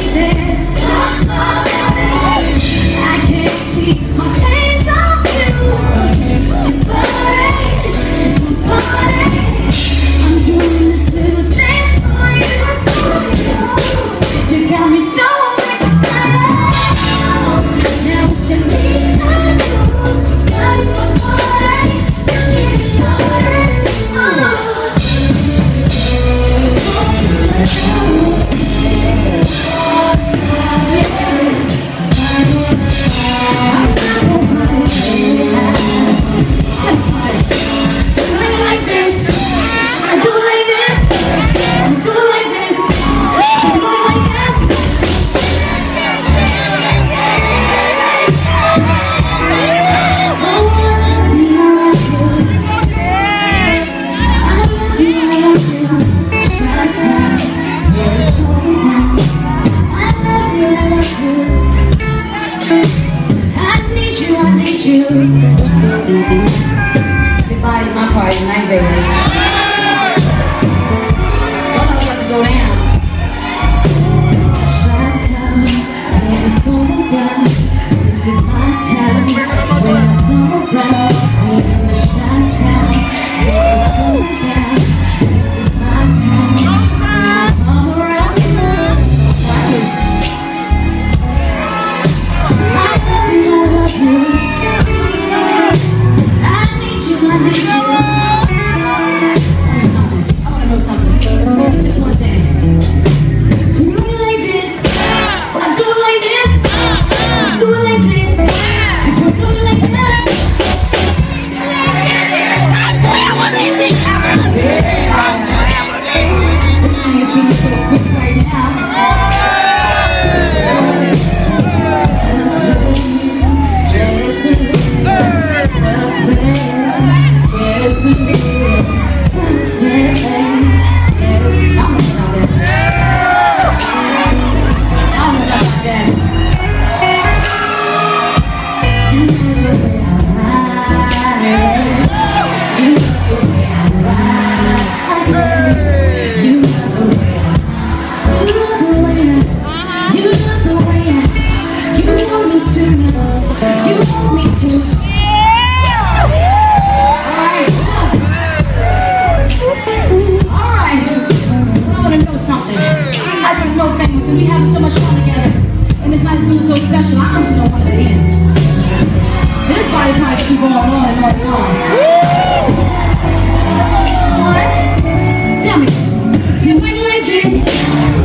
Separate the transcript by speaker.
Speaker 1: Hey. need you, I need you. Goodbye is my part, night baby. High keep going, one, one, one. One, tell me, do it like this.